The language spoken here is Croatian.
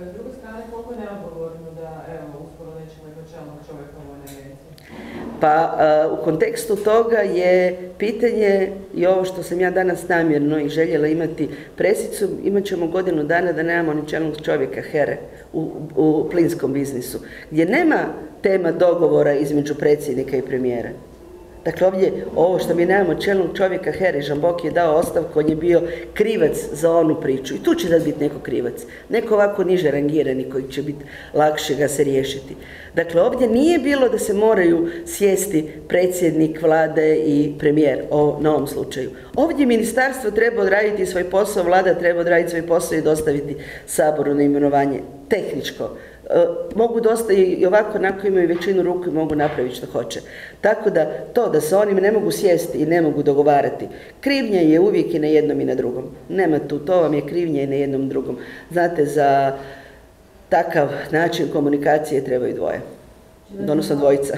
S druge strane, koliko neodgovorno da, evo, uskoro nećemo imati čelnog čovjeka u? Pa e, u kontekstu toga je pitanje i ovo što sam ja danas namjerno i željela imati presicu, imat ćemo godinu dana da nemamo ni čelnog čovjeka HERE u, u plinskom biznisu, gdje nema tema dogovora između predsjednika i premijera. Dakle, ovdje, ovo što mi nemamo čelnog čovjeka HERE, Žambok je dao ostavku, on je bio krivac za onu priču. I tu će da biti neko krivac. Neko ovako niže rangirani koji će biti lakše ga se riješiti. Dakle, ovdje nije bilo da se moraju sjesti predsjednik vlade i premijer o, na ovom slučaju. Ovdje ministarstvo treba odraditi svoj posao, vlada treba odraditi svoj posao i dostaviti saboru na imenovanje tehničko. E, mogu dosta i ovako onako imaju većinu ruku i mogu napraviti što hoće. Tako da to da se oni ne mogu sjesti i ne mogu dogovarati, krivnja je uvijek i na jednom i na drugom. Nema tu, to vam je krivnja i na jednom i drugom. Znate, za takav način komunikacije trebaju dvoje, odnosno dvojica.